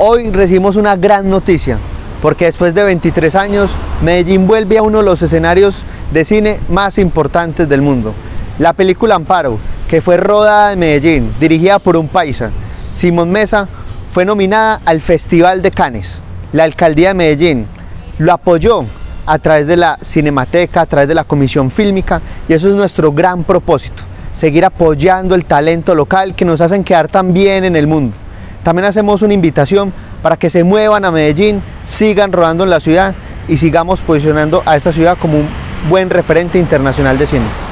Hoy recibimos una gran noticia, porque después de 23 años, Medellín vuelve a uno de los escenarios de cine más importantes del mundo. La película Amparo, que fue rodada en Medellín, dirigida por un paisa, Simón Mesa, fue nominada al Festival de Cannes. La alcaldía de Medellín lo apoyó a través de la Cinemateca, a través de la Comisión Fílmica, y eso es nuestro gran propósito, seguir apoyando el talento local que nos hacen quedar tan bien en el mundo. También hacemos una invitación para que se muevan a Medellín, sigan rodando en la ciudad y sigamos posicionando a esta ciudad como un buen referente internacional de cine.